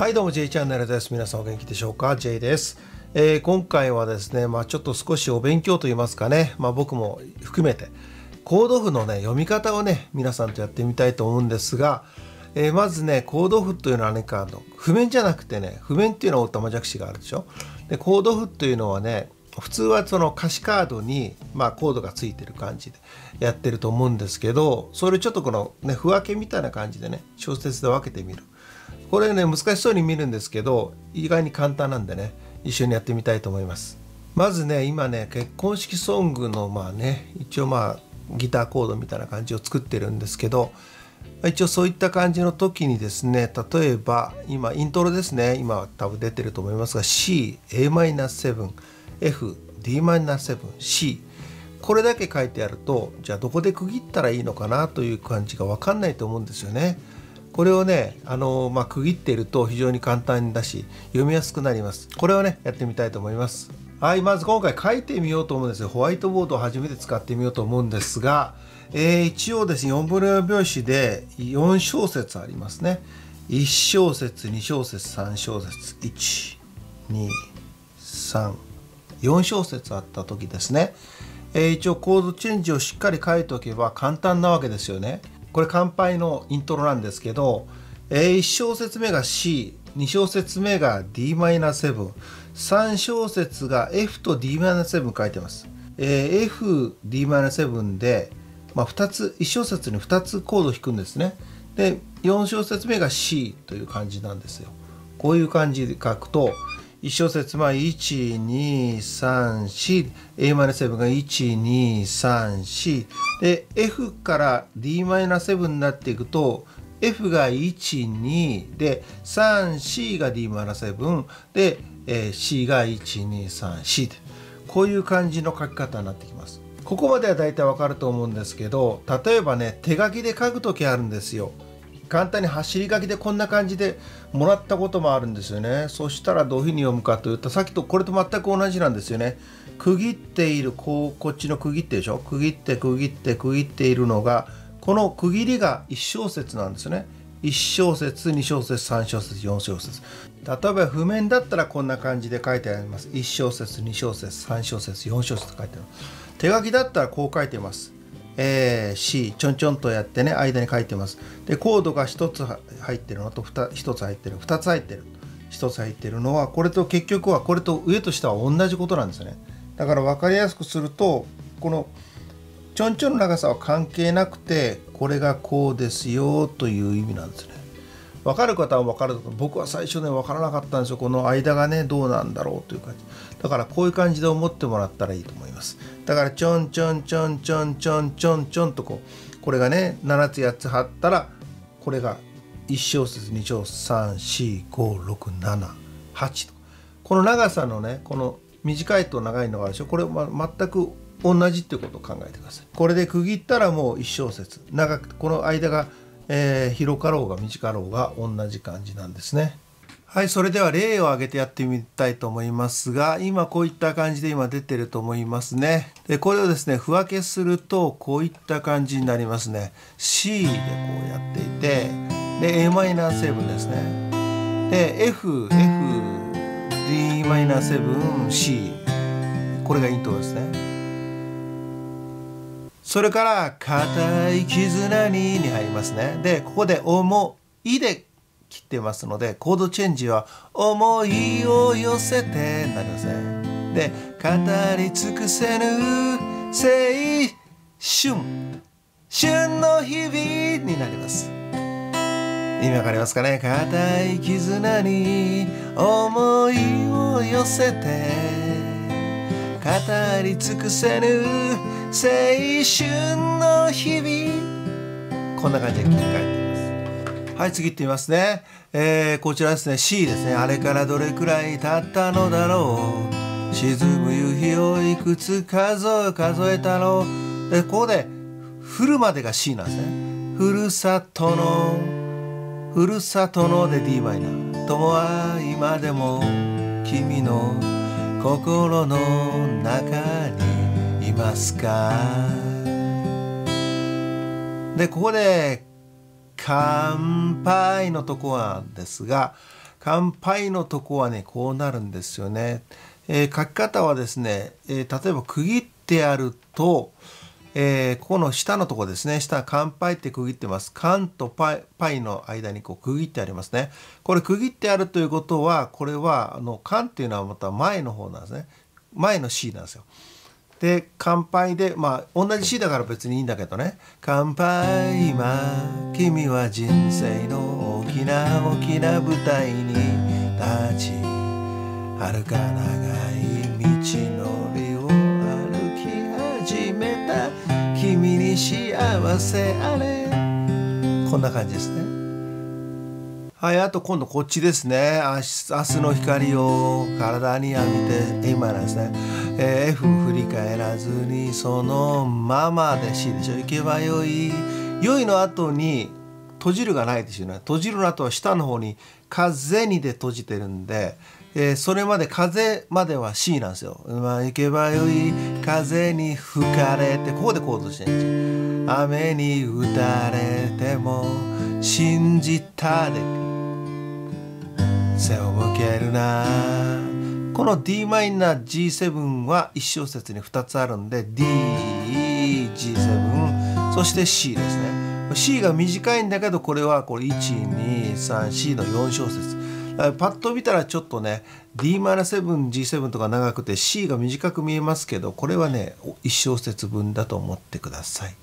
はいどうも J チャンネルです。皆さんお元気でしょうか？J です、えー今回はですねまあちょっと少しお勉強といいますかね。まあ僕も含めてコード譜のね読み方をね皆さんとやってみたいと思うんですが、えーまずねコード譜というのは何かあの譜面じゃなくてね譜面っていうのはオタマジャクシがあるでしょ？でコード譜というのはね普通はその歌詞カードに、まあ、コードがついてる感じでやってると思うんですけどそれちょっとこの、ね、譜分けみたいな感じでね小説で分けてみる。これね難しそうに見るんですけど意外に簡単なんでね一緒にやってみたいと思います。まずね今ね結婚式ソングのまあね一応まあギターコードみたいな感じを作ってるんですけど一応そういった感じの時にですね例えば今イントロですね。今多分出てると思いますが CAm7 FDm7C これだけ書いてあるとじゃあどこで区切ったらいいのかなという感じが分かんないと思うんですよね。これをねあの、まあ、区切っていると非常に簡単だし読みやすくなります。これをねやってみたいと思います。はいまず今回書いてみようと思うんですよ。ホワイトボードを初めて使ってみようと思うんですが、えー一応ですね4分の4拍子で4小節ありますね。1小節2小節3小節1 2 3 4小節あった時ですね、えー一応コードチェンジをしっかり書いておけば簡単なわけですよねこれ乾杯のイントロなんですけど、え1小節目が C2 小節目が Dm73 小節が F と Dm7 書いてます、えー FDm7 で、まあ、2つ1小節に2つコード弾くんですね。で4小節目が C という感じなんですよ。こういう感じで書くと1小節まあ 1234am7 が1234で F から Dm7 になっていくと F が12で 3C が Dm7 で、えー C が1234でこういう感じの書き方になってきます。ここまでは大体わかると思うんですけど例えばね手書きで書く時あるんですよ。簡単に走り書きでこんな感じでもらったこともあるんですよね。そしたらどういうふうに読むかというとさっきとこれと全く同じなんですよね。区切っているこうこっちの区切ってでしょ？区切って区切って区切っているのがこの区切りが1小節なんですね。1小節2小節3小節4小節。例えば譜面だったらこんな感じで書いてあります。1小節2小節3小節4小節と書いてある。手書きだったらこう書いてます。えー C ちょんちょんとやってね間に書いてます。でコードが1つ入ってるのと 2, 1つ入ってる。2つ入ってる。1つ入ってるのはこれと結局はこれと上と下は同じことなんですね。だから分かりやすくするとこのちょんちょんの長さは関係なくてこれがこうですよという意味なんですね。分かる方は分かると僕は最初ね分からなかったんですよ。この間がねどうなんだろうという感じ。だからこういう感じで思ってもらったらいいと思います。だからちょんちょんちょんちょんちょんちょんちょんとこうこれがね7つ8つ貼ったらこれが1小節2小節34567と。この長さのねこの短いと長いのがあるでしょ。これは全く同じっていうことを考えてください。これで区切ったらもう1小節。長くこの間が、えー広かろうが短かろうが同じ感じなんですね。はいそれでは例を挙げてやってみたいと思いますが今こういった感じで今出てると思いますね。でこれをですね譜分けするとこういった感じになりますね。C でこうやっていてで Am7 ですね。で F FDm7C これがイントロですね。それから「固い絆に」に入りますね。でここで「思い」で切ってますのでコードチェンジは「思いを寄せて」になりますねで「語り尽くせぬ青春」「春の日々」になります。意味わかりますかね？固い絆に思いを寄せて語り尽くせぬ青春の日々。こんな感じで切り替えています。はい次いってみますね、えーこちらですね。C ですね。あれからどれくらい経ったのだろう。沈む夕日をいくつ数え数えたろうでここで降るまでが C なんですね。ふるさとのふるさとので d マイナー。友は今でも君の心の中にいますか？でここで乾杯のとこなんですが乾杯のとこはねこうなるんですよね。えー、書き方はですね、えー、例えば区切ってあると、えー、ここの下のとこですね。下乾杯って区切ってます。缶とパイパイの間にこう区切ってありますね。これ区切ってあるということはこれはあの缶っていうのはまた前の方なんですね。前の C なんですよ。で乾杯でまあ同じ C だから別にいいんだけどね乾杯今君は人生の大きな大きな舞台に立ち遥か長い道のりを歩き始めた君に幸せあれこんな感じですねはい、あと今度こっちですね。明日の光を体に浴びて、今なんですね。えー、F 振り返らずにそのままで C でしょ。行けばよい。良いの後に閉じるがないですよね。閉じるの後は下の方に風にで閉じてるんで、えー、それまで風までは C なんですよ。まあ、行けばよい風に吹かれてここでコードしてるんです雨に打たれても信じたで背を向けるなこの d マイナー G7 は1小節に2つあるんで DG7 そして C ですね。C が短いんだけどこれはこれ 123C の4小節。パッと見たらちょっとね Dm7G7 とか長くて C が短く見えますけどこれはね1小節分だと思ってください。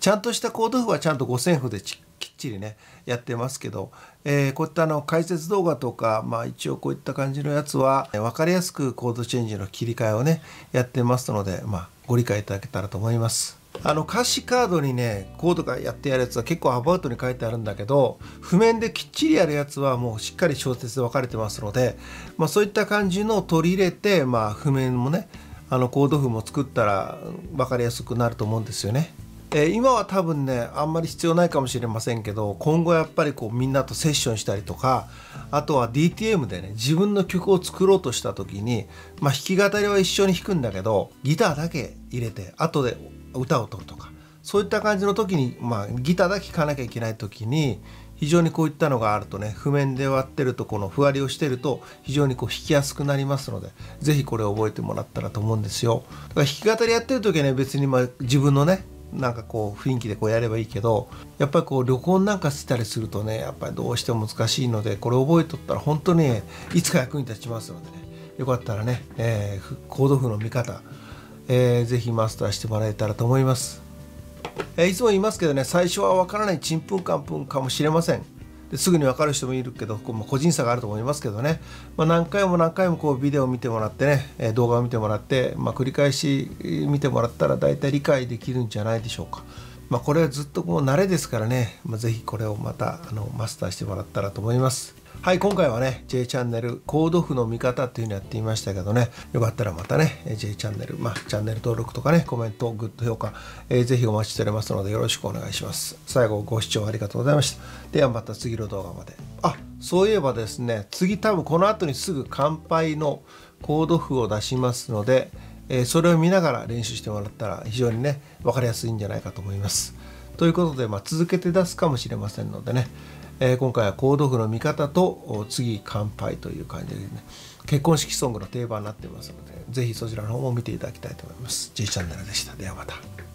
ちゃんとしたコード譜はちゃんと五線譜できっちりねやってますけど、えー、こういったあの解説動画とか、まあ、一応こういった感じのやつは分かりやすくコードチェンジの切り替えをねやってますので、まあ、ご理解いただけたらと思います。あの歌詞カードにねコードがやってやるやつは結構アバウトに書いてあるんだけど譜面できっちりやるやつはもうしっかり小説で分かれてますので、まあ、そういった感じのを取り入れて、まあ、譜面もねあのコード譜も作ったら分かりやすくなると思うんですよね。え、今は多分ねあんまり必要ないかもしれませんけど今後やっぱりこうみんなとセッションしたりとかあとは DTM でね自分の曲を作ろうとした時に、まあ、弾き語りは一緒に弾くんだけどギターだけ入れて後で歌を取るとかそういった感じの時に、まあ、ギターだけ弾かなきゃいけない時に非常にこういったのがあるとね譜面で割ってるとこのふわりをしてると非常にこう弾きやすくなりますので是非これを覚えてもらったらと思うんですよ。だから弾き語りやってる時はね別にま自分のねなんかこう雰囲気でこうやればいいけどやっぱりこう旅行なんかしてたりするとねやっぱりどうしても難しいのでこれ覚えとったら本当にいつか役に立ちますのでねよかったらね、えー、コード譜の見方、えー、ぜひマスターしてもらえたらと思います、えー、いつも言いますけどね最初はわからないちんぷんかんぷんかもしれません。ですぐに分かる人もいるけど個人差があると思いますけどね、まあ、何回も何回もこうビデオを見てもらってね動画を見てもらって、まあ、繰り返し見てもらったら大体理解できるんじゃないでしょうか。まあ、これはずっともう慣れですからね、まあ、ぜひこれをまたあのマスターしてもらったらと思います。はい今回はね J チャンネルコード譜の見方っていうのやってみましたけどね。よかったらまたね J チャンネルまあチャンネル登録とかねコメントグッド評価、えー、ぜひお待ちしておりますのでよろしくお願いします。最後ご視聴ありがとうございました。ではまた次の動画まで。あそういえばですね次多分この後にすぐ乾杯のコード譜を出しますので、えー、それを見ながら練習してもらったら非常にね分かりやすいんじゃないかと思います。ということで、まあ、続けて出すかもしれませんのでねえー、今回はコード譜の見方と次乾杯という感じでね。結婚式ソングの定番になってますのでぜひそちらの方も見ていただきたいと思います。J チャンネルでした。ではまた。